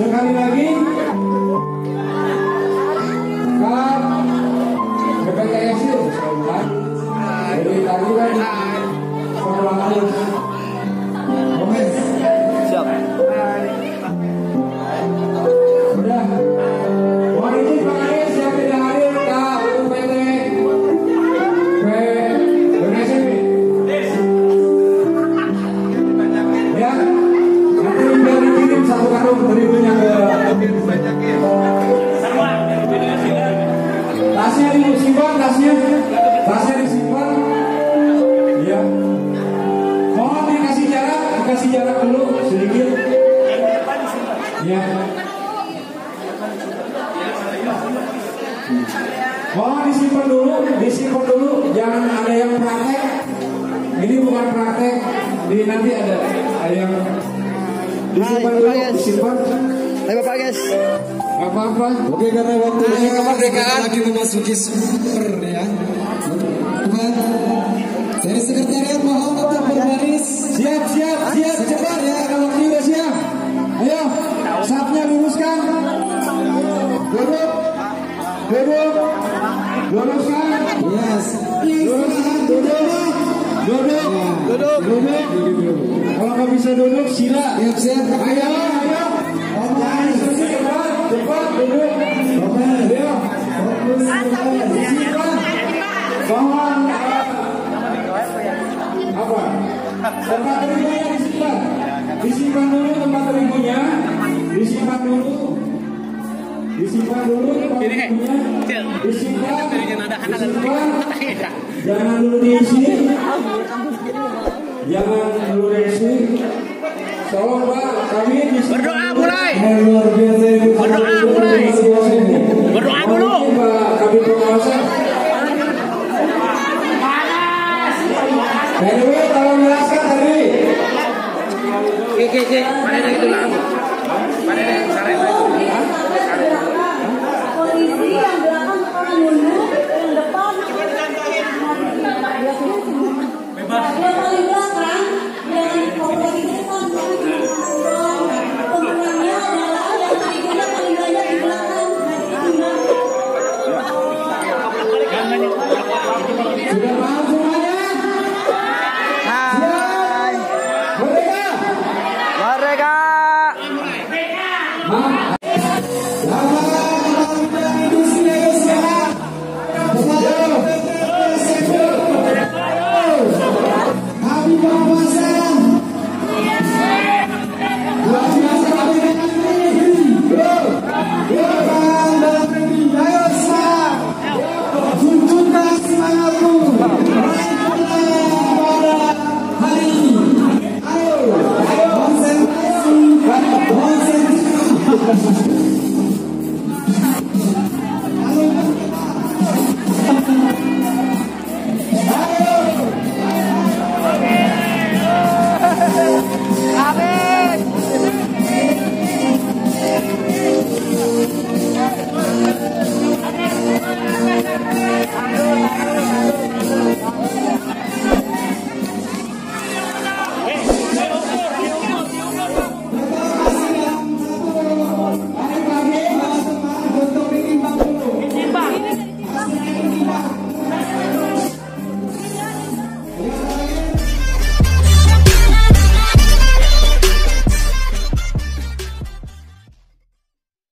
sekali lagi kan PPTS itu kasih jarak dulu sedikit. Ya. Mohon disimpan dulu, disimpan dulu, jangan ada yang praktek. Ini bukan praktek, di nanti ada ada yang disimpan dulu, disimpan. Hai Bapak guys. Apa-apa. Oke karena waktunya Hari kemerdekaan. lagi memasuki super ya. Teman dari sekretariat mohon untuk berbaris. Siap, siap, siap, cepat ya. Kalau juga siap. Ayo, sapnya luruskan. Duduk, duduk, luruskan. Yes. Luruskan, duduk, duduk, duduk, duduk. Kalau nggak bisa duduk, sila. Siap siap. Ayo, Tempat terimunya disimpan. Disimpan dulu tempat terimunya. Disimpan dulu. Disimpan dulu tempat terimunya. Disimpan. Disimpan. Jangan dulu diisi. Jangan dulu diisi. Tolong Pak, kami Berdoa mulai. Berdoa dulu. Mohon Pak Kabit Pengawasan. Anyway, tolong jelaskan tadi. Oke, oke, oke. Mana yang itu lah? 大哥